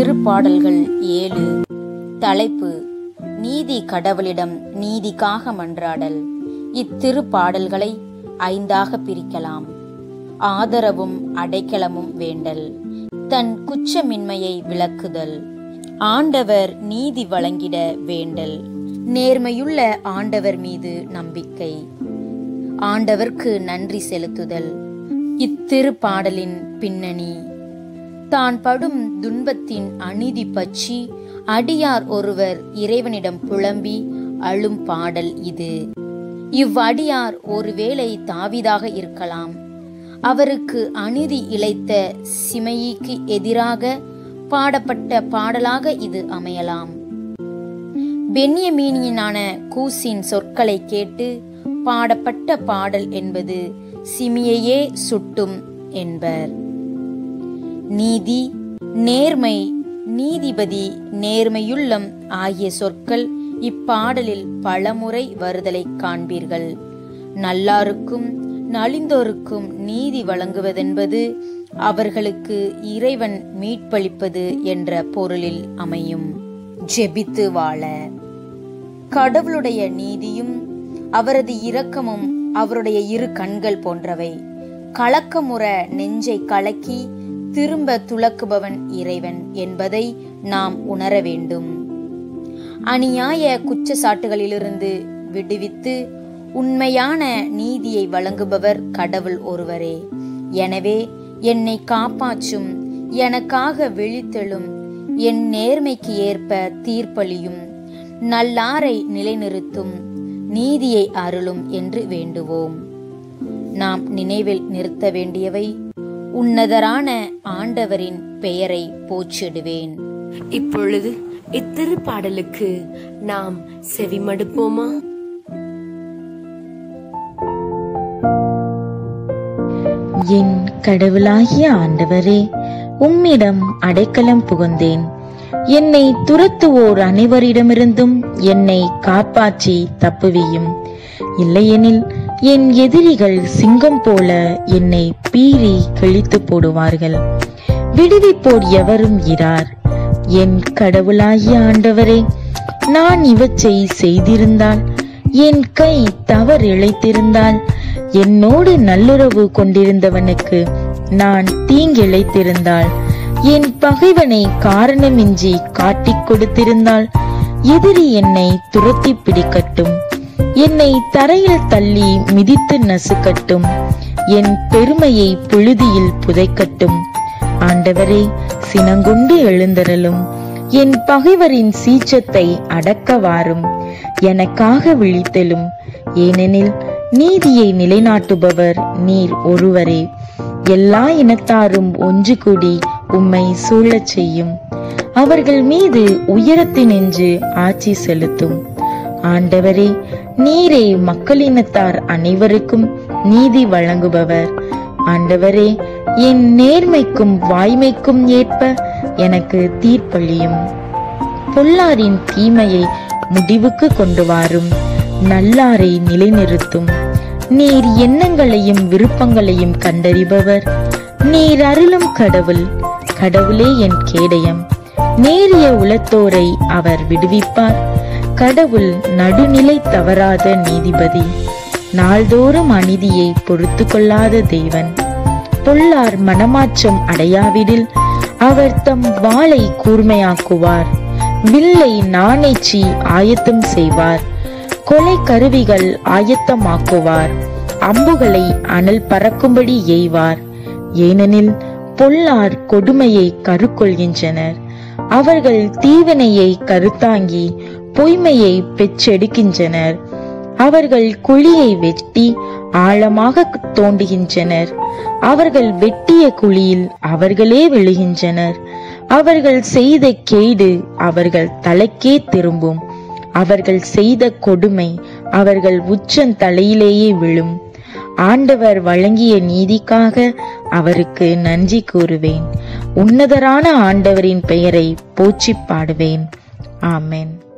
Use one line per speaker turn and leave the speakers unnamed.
திருப்பாடல்கள் ஏழு. தலைப்பு நீதி கடவுளிடம் நீதிக்காக மன்றாடல் இத்திருப்பாடல்களை ஐந்தாக பிரிக்கலாம். ஆதரவும் அடைக்கலமும் வேண்டல். தன் குச்சமின்மையை விளக்குதல். ஆண்டவர் நீதி வழங்கிட வேண்டல். நேர்மையுள்ள ஆண்டவர் மீது நம்பிக்கை. ஆண்டவர்க்கு நன்றி செலுத்துதல். இத்திருப்பாடலின் பின்னணி தான் படும் துன்பத்தின் அநீதி பற்றி அடியார் ஒருவர் இறைவனிடம் புலம்பி அழும் பாடல் இது. இவ்வடியார் ஒருவேளை தாவிதாக இருக்கலாம். அவருக்கு அநீதி இழைத்த சிமையிக்கு எதிராக பாடப்பட்ட பாடலாக இது அமையலாம். பென்யமீனியனான கூசின் சொற்களை கேட்டு பாடப்பட்ட பாடல் என்பது சிமியையே சுட்டும் என்பர். நீதி நேர்மை நீதிபதி நேர்மையுள்ளம் ஆகிய சொற்கள் இப்பாடலில் பலமுறை வருதலை காண்பீர்கள். நல்லாருக்கும் நலிந்தோருக்கும் நீதி வழங்குவதென்பது அவர்களுக்கு இறைவன் மீட்பளிப்பது என்ற பொருளில் அமையும். ஜெபித்து வாழ. கடவுளுடைய நீதியும் அவரது இரக்கமும் அவருடைய இரு கண்கள் போன்றவை. கலக்கமுற நெஞ்சை கலக்கி திரும்ப துலக்குபவன் இறைவன் என்பதை நாம் உணர வேண்டும். அநியாய குற்றச்சாட்டுகளிலிருந்து விடுவித்து உண்மையான நீதியை வழங்குபவர் கடவுள் ஒருவரே. எனவே என்னை காப்பாற்றும் எனக்காக விழித்தெழும் என் நேர்மைக்கு ஏற்ப தீர்ப்பளியும் நல்லாரை நிலைநிறுத்தும் நீதியை அருளும் என்று வேண்டுவோம். நாம் நினைவில் நிறுத்த வேண்டியவை உன்னதரான ஆண்டவரின் பெயரை போற்றிடுவேன்.
இப்பொழுது இத்திருப்பாடலுக்கு நாம் செவிமடுப்போமா?
என் கடவுளாகிய ஆண்டவரே உம்மிடம் அடைக்கலம் புகுந்தேன். என்னை துரத்துவோர் அனைவரிடமிருந்தும் என்னை காப்பாற்றி தப்புவியும். இல்லையெனில் என் எதிரிகள் சிங்கம் போல என்னை பீறி கிழித்து போடுவார்கள். விடுவிப்போர் எவரும் இரார். என் கடவுளாகிய ஆண்டவரே நான் இவற்றை செய்திருந்தால் என் கை தவறு இழைத்திருந்தால் என்னோடு நல்லுறவு கொண்டிருந்தவனுக்கு நான் தீங்கிழைத்திருந்தால் என் பகைவனை காரணமின்றி காட்டிக் கொடுத்திருந்தால் எதிரி என்னை துரத்தி பிடிக்கட்டும். என்னை தரையில் தள்ளி மிதித்து நசுக்கட்டும். என் பெருமையை புழுதியில் புதைக்கட்டும். ஆண்டவரே சினங்கொண்டு எழுந்தரலும் என் பகைவரின் சீச்சத்தை அடக்கவாறும் எனக்காக விழித்தலும் ஏனெனில் நீதியை நிலைநாட்டுபவர் நீர் ஒருவரே. எல்லா இனத்தாரும் ஒன்று கூடி உம்மை சூழச் செய்யும். அவர்கள் மீது உயரத்தினின்று ஆட்சி செலுத்தும். ஆண்டவரே நீரே மக்களினத்தார் அனைவருக்கும் நீதி வழங்குபவர். ஆண்டவரே என் நேர்மைக்கும் வாய்மைக்கும் ஏற்ப எனக்கு தீர்ப்பளியும். பொல்லாரின் தீமையை முடிவுக்கு கொண்டு வாரும். நல்லாரை நிலைநிறுத்தும். நீர் எண்ணங்களையும் விருப்பங்களையும் கண்டறிபவர். நீர் அருளும் கடவுள். கடவுளே என் கேடயம். நேரிய உளத்தோரை அவர் விடுவிப்பார். கடவுள் நடுநிலை தவறாத நீதிபதி. நாள்தோறும் அநீதியை பொறுத்து கொள்ளாத தேவன். பொல்லார் மனமாற்றம் அடையாவிடில் அவர் தம் வாளை கூர்மையாக்குவார். வில்லை நாணேச்சி ஆயத்தம் செய்வார். கொலை கருவிகள் ஆயத்தமாக்குவார். அம்புகளை அனல் பறக்கும்படி எய்வார். ஏனெனில் பொல்லார் கொடுமையை கருக்கொள்கின்றனர். அவர்கள் தீவினையை கருத்தாங்கி பொய்மையை பெற்றெடுக்கின்றனர். அவர்கள் குழியை வெட்டி ஆழமாக தோண்டுகின்றனர். அவர்கள் வெட்டிய குழியில் அவர்களே விழுகின்றனர். அவர்கள் செய்த கேடு அவர்கள் தலைக்கே திரும்பும். அவர்கள் செய்த கொடுமை அவர்கள் உச்சன் தலையிலேயே விழும். ஆண்டவர் வழங்கிய நீதிக்காக அவருக்கு நன்றி கூறுவேன். உன்னதரான ஆண்டவரின் பெயரை போச்சி பாடுவேன். ஆமேன்.